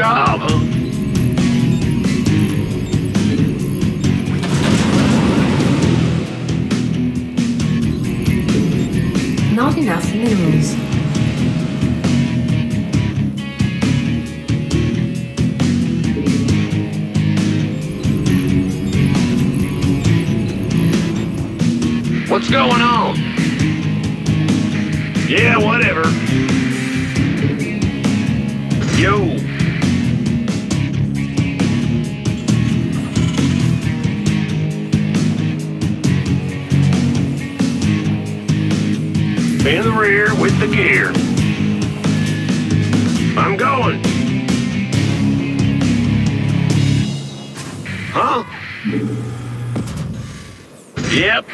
job, In the rear with the gear. I'm going. Huh? Yep.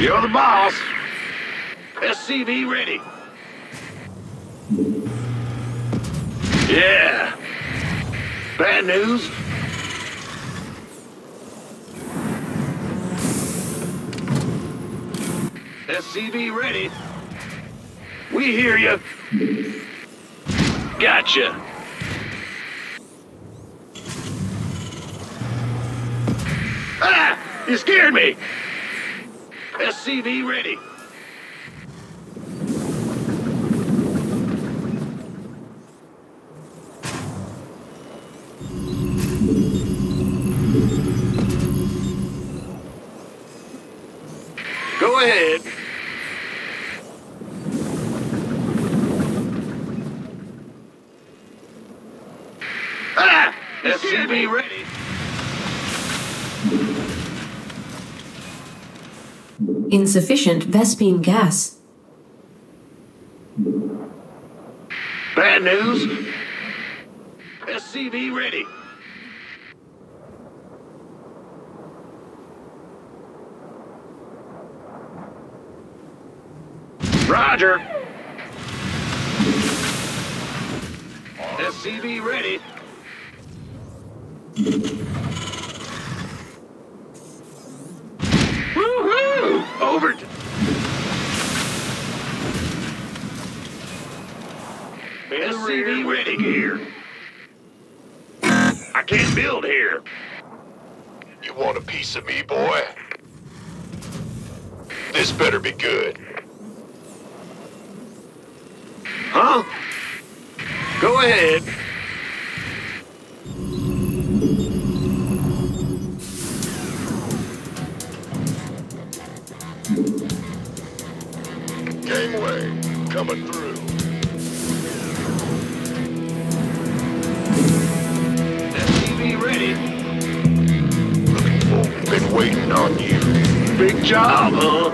You're the boss. SCV ready. Yeah. Bad news. SCV ready. We hear you. Gotcha. Ah! You scared me! SCV ready. Go ahead. Ah! SCV ready. Insufficient Vespene gas. Bad news. SCV ready. Roger. SCV ready. Woohoo! Over. t- SCV ready here. I can't build here. You want a piece of me, boy? This better be good. Huh? Go ahead. Gangway, coming through. SCV ready. Looking forward. Been waiting on you. Big job, huh?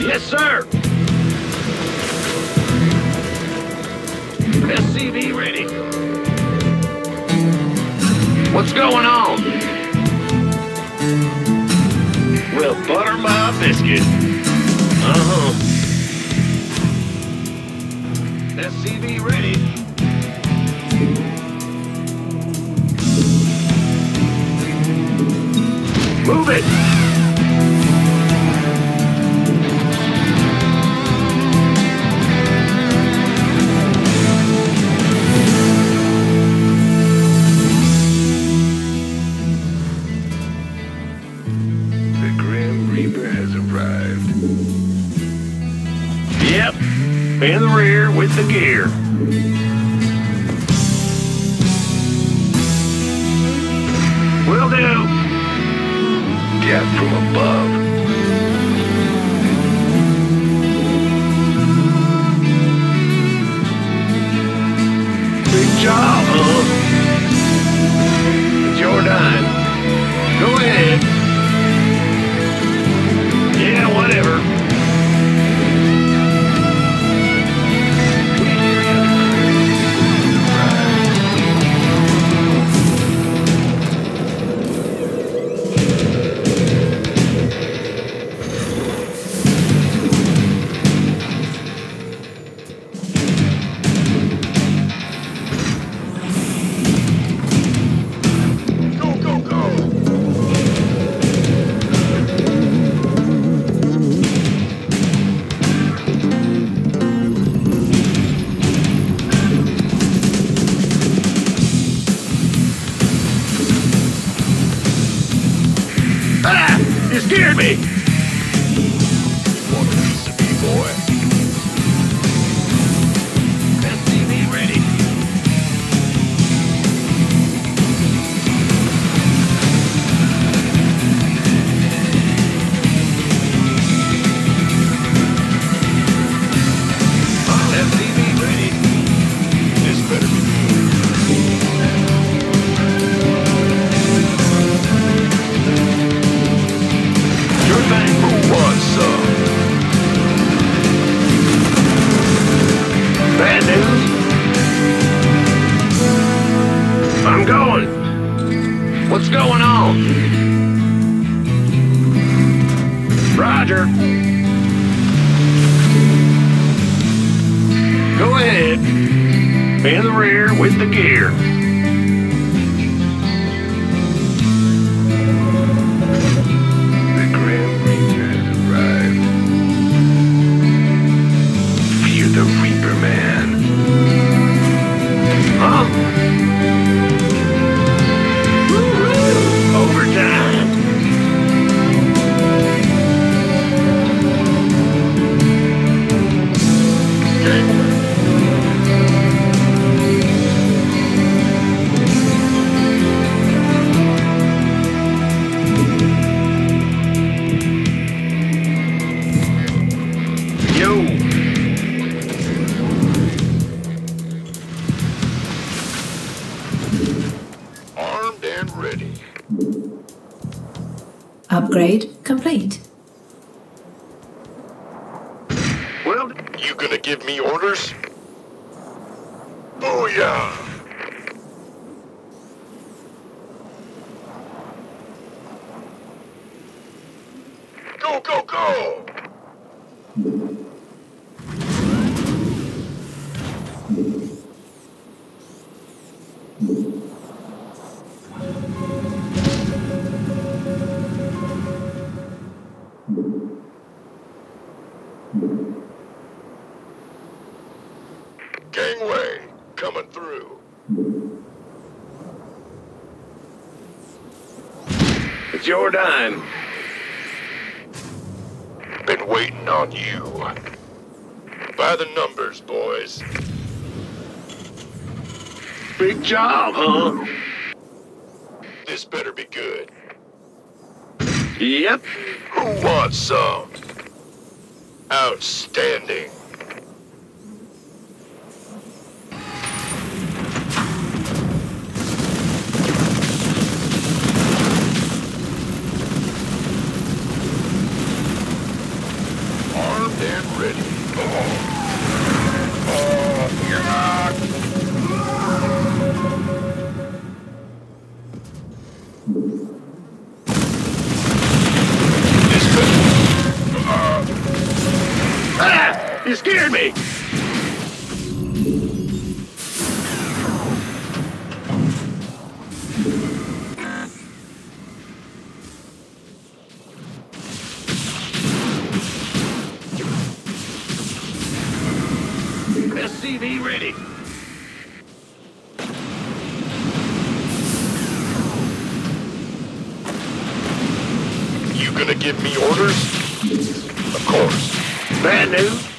Yes, sir. SCV ready. What's going on? Well, butter my biscuit. Uh-huh. SCV ready. Move it! In the rear with the gear. What's going on? Roger. Go ahead. In the rear with the gear. Well, You gonna give me orders? Booyah! Go, go, go! Your dime. Been waiting on you. By the numbers, boys. Big job, huh? This better be good. Yep. Who wants some? Outstanding.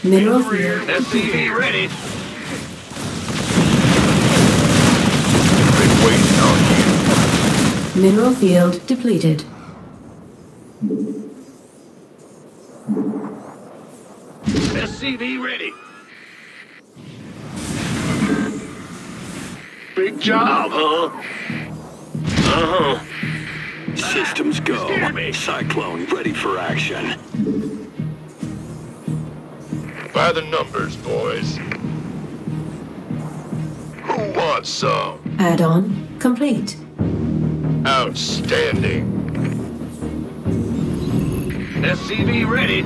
Mineral In the rear. field. SCV ready. Been waiting on you. Mineral field depleted. SCV ready. Big job, huh? Uh-huh. Systems go. Cyclone ready for action. By the numbers, boys. Who wants some? Add-on complete. Outstanding. SCV ready.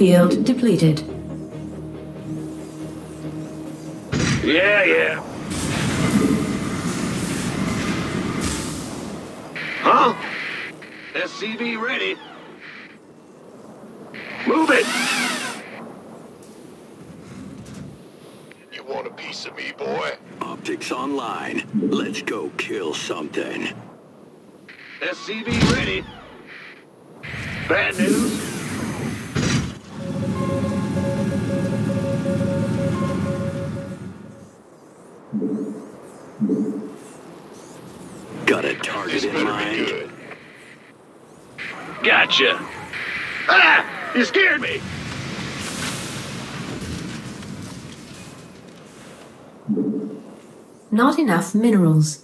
Field depleted. Yeah, yeah. Huh? SCV ready. Move it. You want a piece of me, boy? Optics online. Let's go kill something. SCV ready. Bad news. Got a target in mind? Gotcha. Ah! You scared me. Not enough minerals.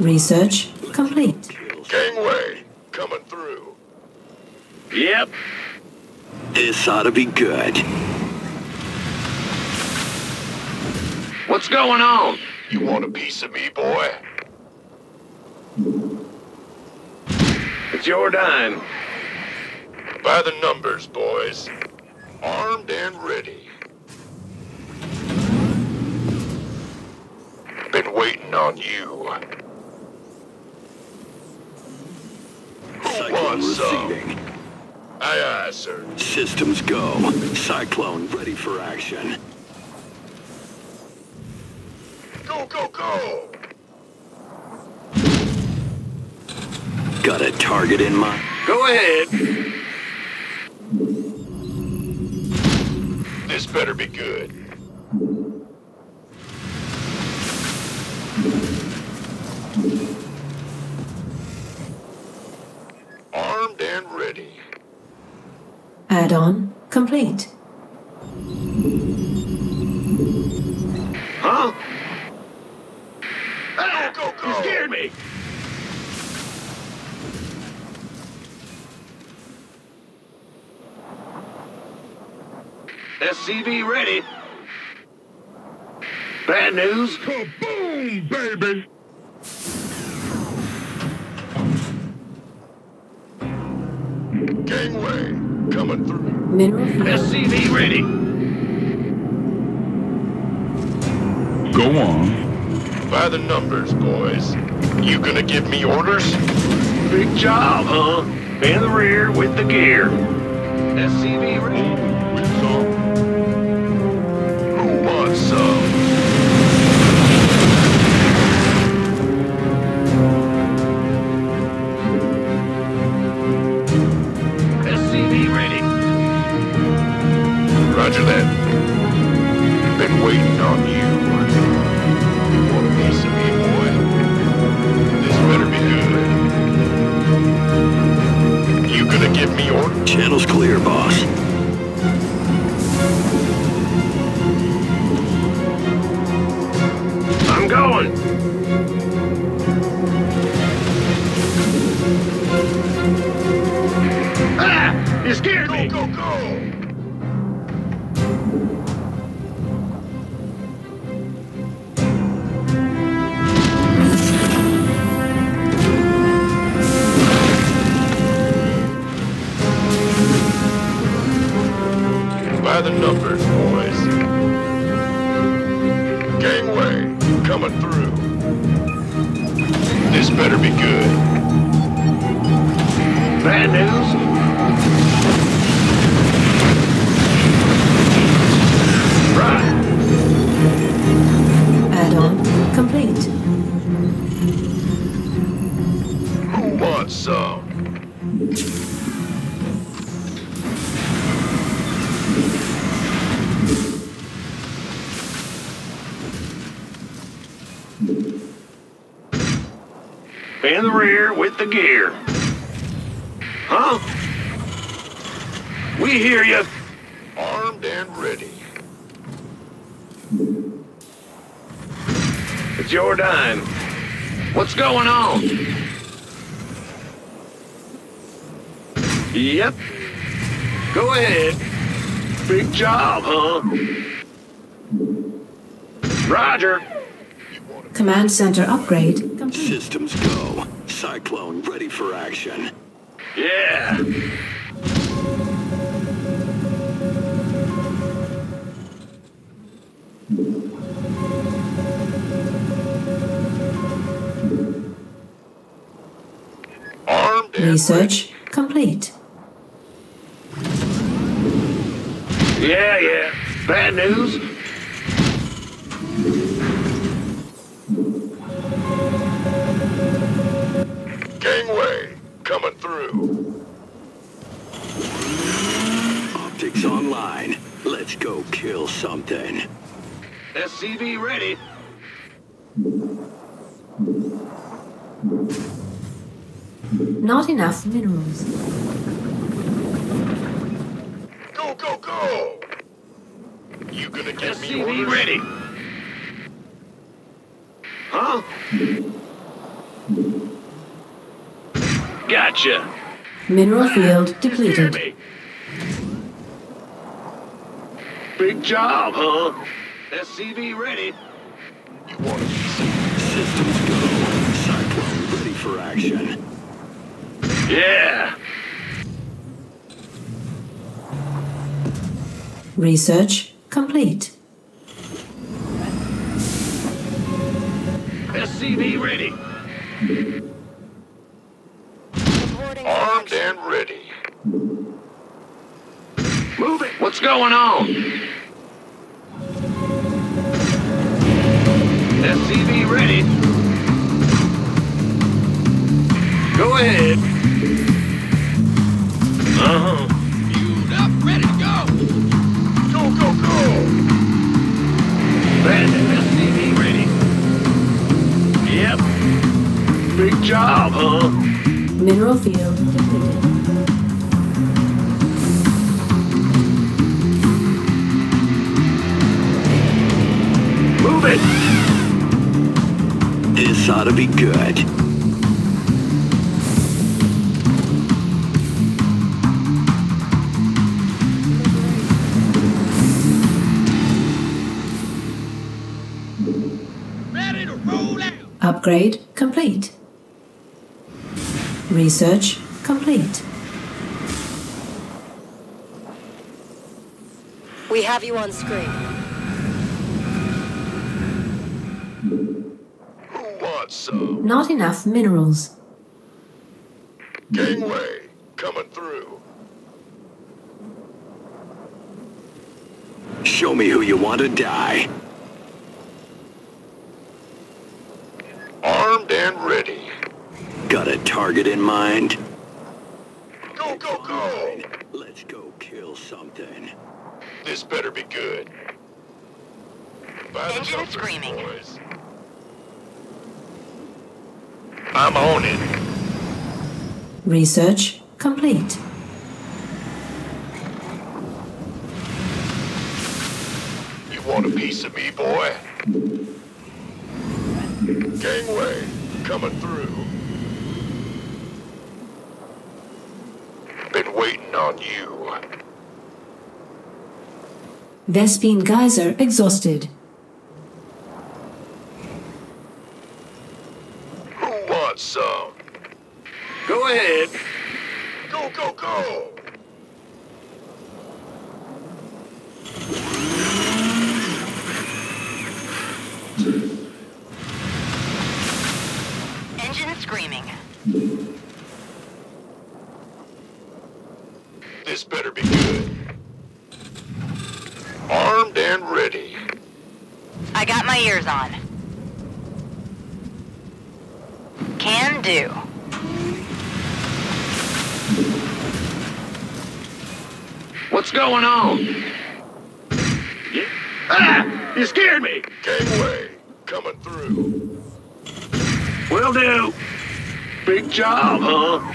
Research complete. Kill some- Gangway, coming through. Yep. This ought to be good. What's going on? You want a piece of me, boy? It's your dime. By the numbers, boys. Armed and ready. Been waiting on you. Who Cyclone wants some? receiving. Aye, aye, sir. Systems go. Cyclone ready for action. Go, go, go! Got a target in mind? Go ahead. This better be good. Armed and ready. Add-on complete. Huh? Go, go, go! You scared me. SCV ready. Bad news. Kaboom, baby! Gangway, coming through. Mineral SCV ready. Go on. By the numbers, boys. You gonna give me orders? Big job, huh? In the rear with the gear. SCV ready. Roger that. Been waiting on you. You want a piece of me, boy? This better be good. You gonna give me orders? Channel's clear, boss. I'm going. Ah! You scared me. Go, go, go! This better be good. Bad news. With the gear. Huh? We hear you. Armed and ready. It's your dime. What's going on? Yep. Go ahead. Big job, huh? Roger. Command center upgrade complete. Systems go. Cyclone ready for action. Yeah. Armed Research complete. Yeah, yeah. Bad news? Through. Optics online. Let's go kill something. SCV ready. Not enough minerals. Go, go, go! You gonna get me SCV orders? ready. Huh? Gotcha. Mineral field depleted. Big job, huh? SCV ready. You want a Systems go. Cyclone ready for action. Yeah. Research complete. SCV ready. Armed and ready. Move it. What's going on? SCV ready. Go ahead. Uh-huh. Fueled up, ready to go! Go, go, go! Bandit SCV ready. Yep. Big job, huh? Mineral field depleted. Move it. This ought to be good. Ready to roll out! Upgrade complete. Research complete. We have you on screen. Who wants some? Not enough minerals. Gangway, coming through. Show me who you want to die. Armed and ready. Got a target in mind? Go, go, go! Let's go kill something. This better be good. Buy Engine themselves screaming. boys. I'm on it. Research complete. You want a piece of me, boy? Gangway, coming through. On you. Vespene geyser exhausted. Who wants some? Go ahead. Go, go, go! Engine screaming. This better be good. Armed and ready. I got my ears on. Can do. What's going on? Yeah. Ah! You scared me. Gangway, coming through. Will do. Big job, huh?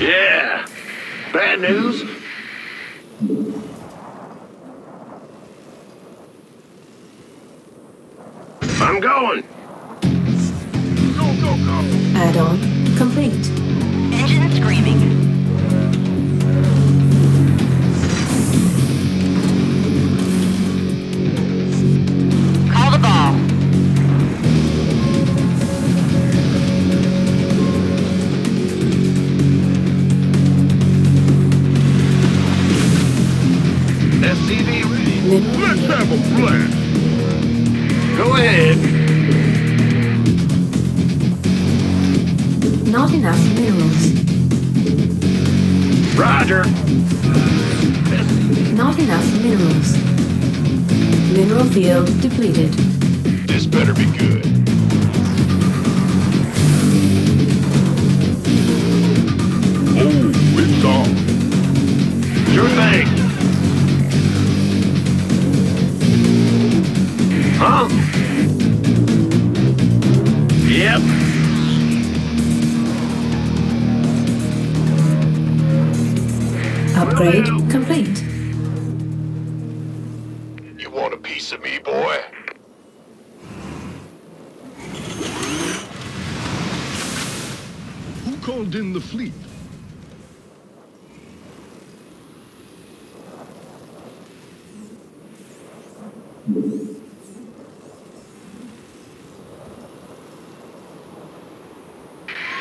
Yeah. Bad news? I'm going. Add-on complete. Engine screaming. Call the ball. SCV ready. Let's have a blast. Not enough minerals. Roger. Not enough minerals. Mineral field depleted. This better be good. Upgrade complete. You want a piece of me, boy? Who called in the fleet?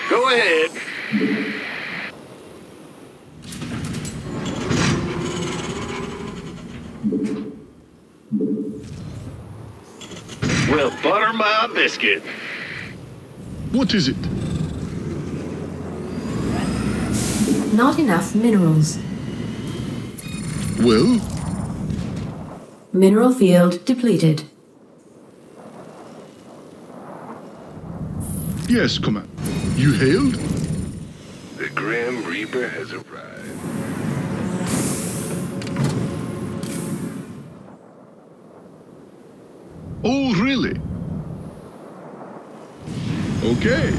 Go ahead. Well, butter my biscuit. What is it? Not enough minerals. Well, Mineral field depleted. yes, Commander. You hailed? The Grim Reaper has arrived. Okay.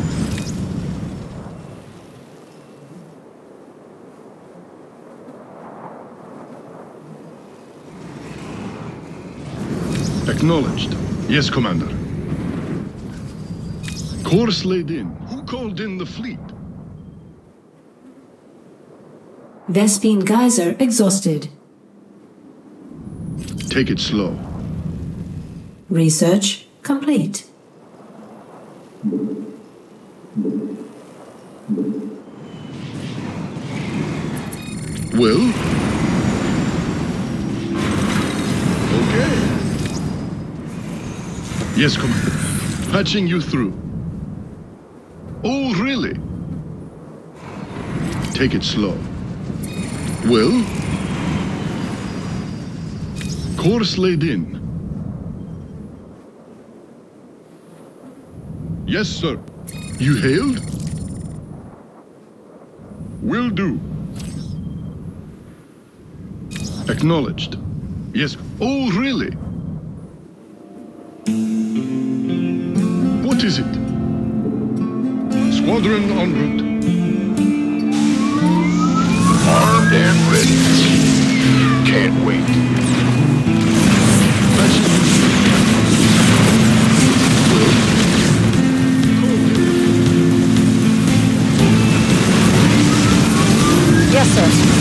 Acknowledged. Yes, Commander. Course laid in. Who called in the fleet? Vespene geyser exhausted. Take it slow. Research complete. Well? Okay. Yes, Commander. Patching you through. Oh, really? Take it slow. Well? Course laid in. Yes, sir. You hailed? Will do. Acknowledged. Yes. Oh, really? What is it? Squadron en route. Armed and ready. Can't wait. Yes, sir.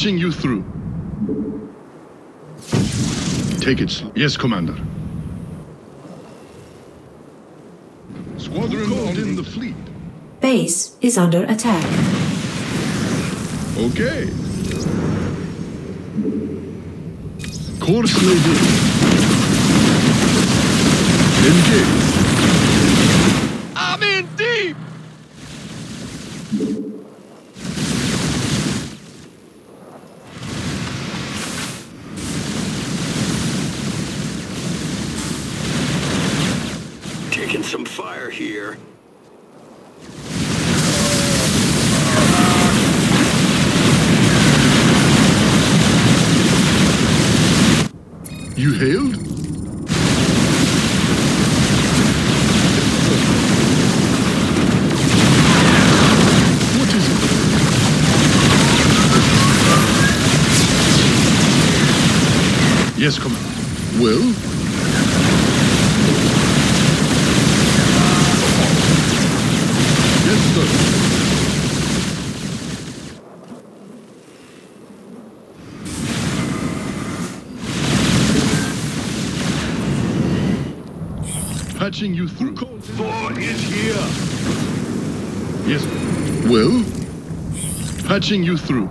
Patching you through. Take it slow. Yes, Commander. Squadron called in the fleet. Base is under attack. Okay. Course labeled. Engage. pushing you through. Thor is here. Yes. Well, patching you through.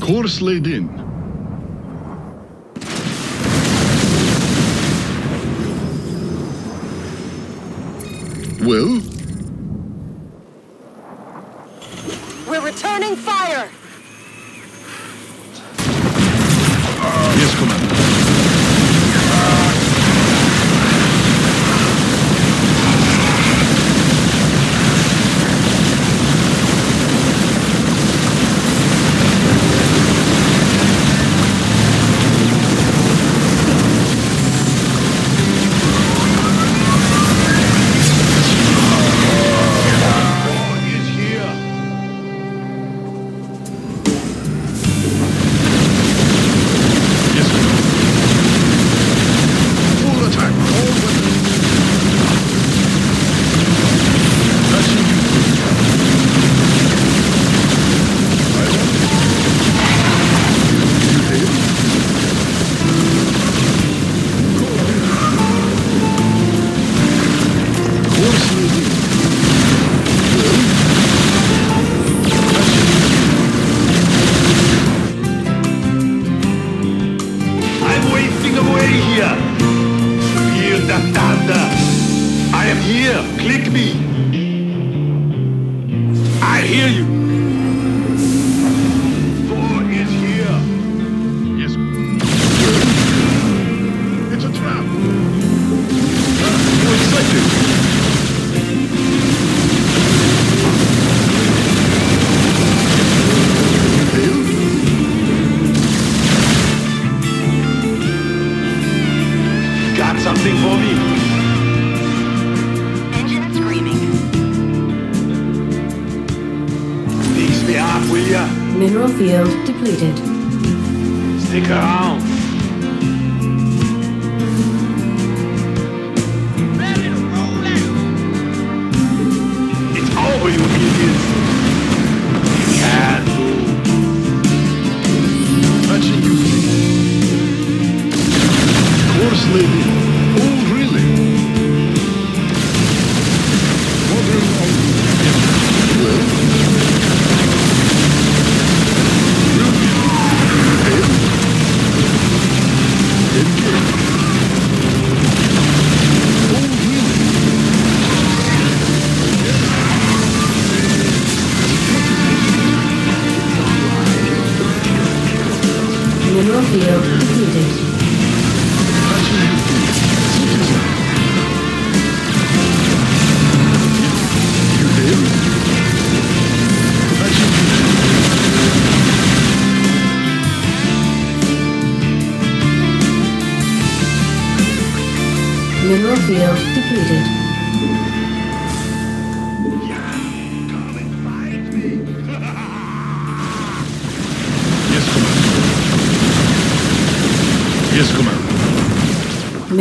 Course laid in. Well? We're returning fire!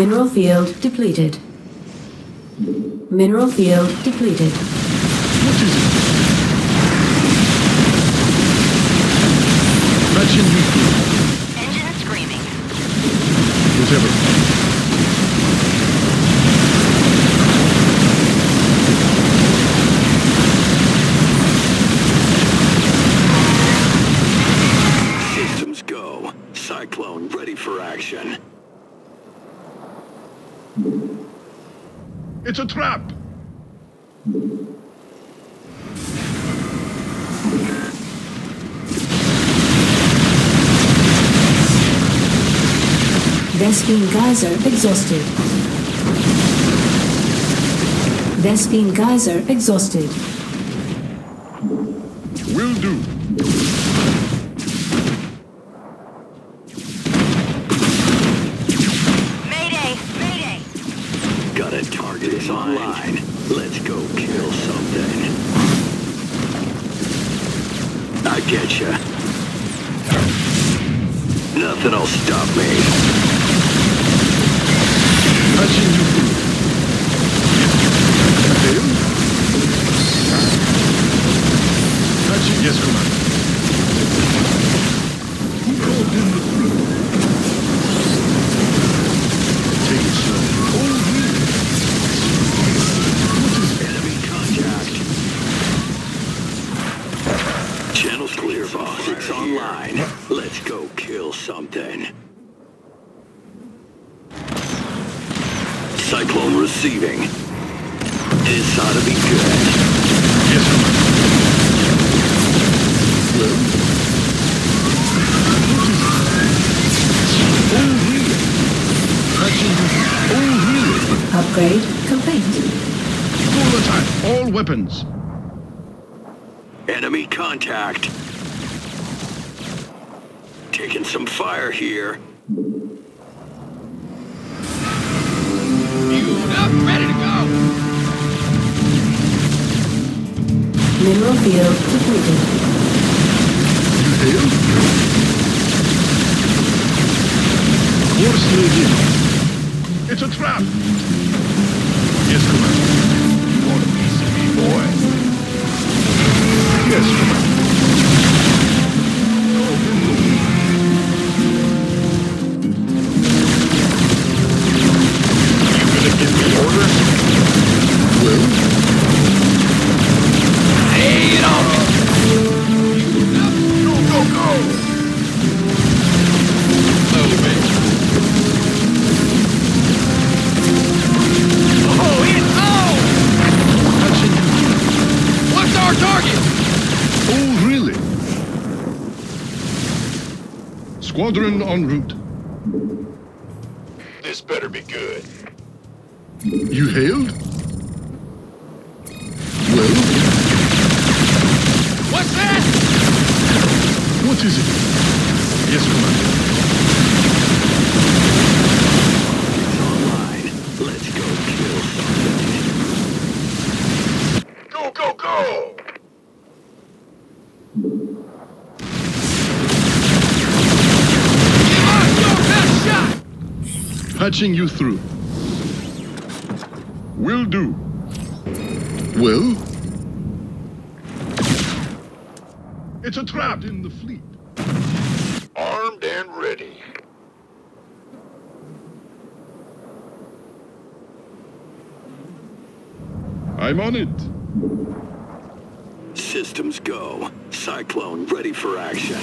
Mineral field depleted. Mineral field depleted. What is it? Patching you through. Engine screaming. Whatever. Systems go. Cyclone ready for action. It's a trap. Vespene geyser exhausted. Vespene geyser exhausted. Will do. Enemy contact. Taking some fire here. Fueled up, ready to go. Mineral field depleted. You hail? Course laid in. It's a trap. Yes, Commander. Yes, Squadron en route. This better be good. You hailed? Well, What's that? what is it? Yes, Commander. Online. Let's go kill something. Go, go, go! Give us your best shot. Patching you through. Will do. Well? It's a trap in the fleet. Armed and ready. I'm on it. Systems go. Cyclone ready for action.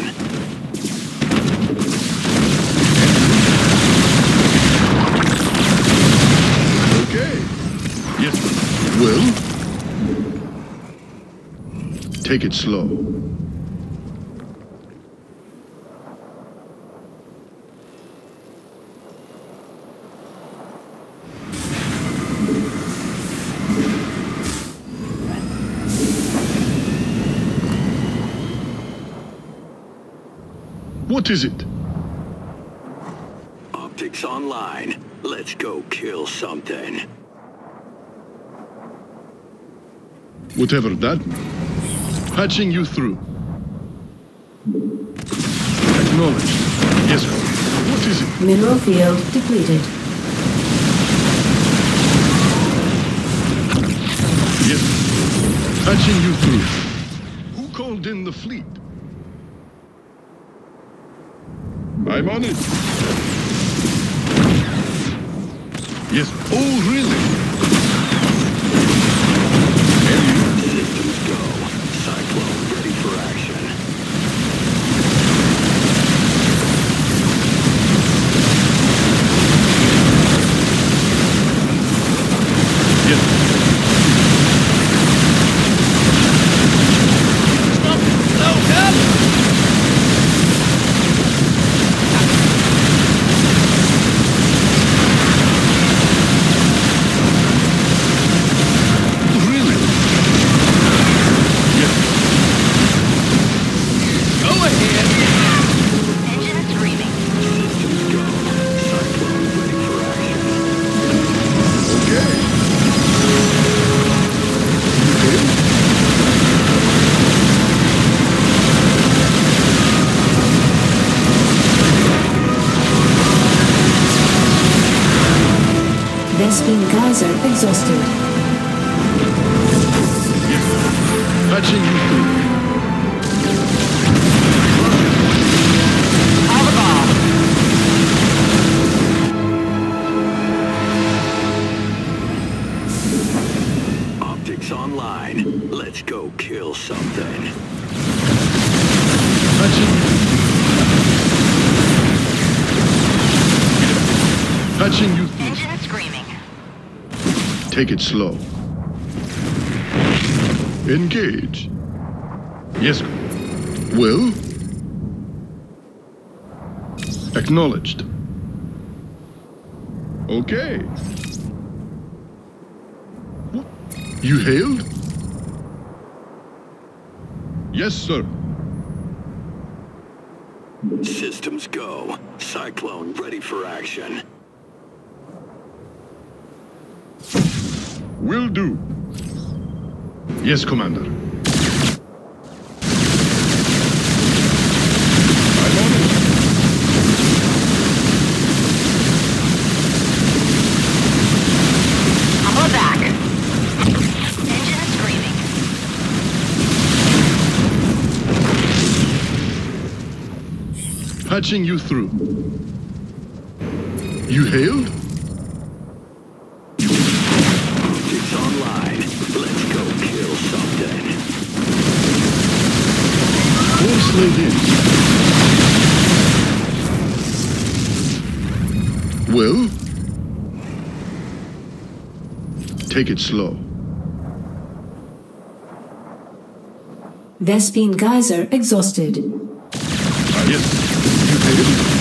Yes. Well? Take it slow. What is it? Optics online. Let's go kill something. Whatever that means. Patching you through. Acknowledged. Yes, sir. What is it? Mineral field depleted. Yes. Patching you through. Who called in the fleet? I'm on it. Yes. Oh, really? Geyser exhausted. Take it slow. Engage. Yes. Will? Acknowledged. Okay. You hailed? Yes, sir. Systems go. Cyclone ready for action. Will do. Yes, Commander. I'm on it. Back. Engine screaming. Patching you through. You hailed? Take it slow. Vespene geyser exhausted. Ah, yes.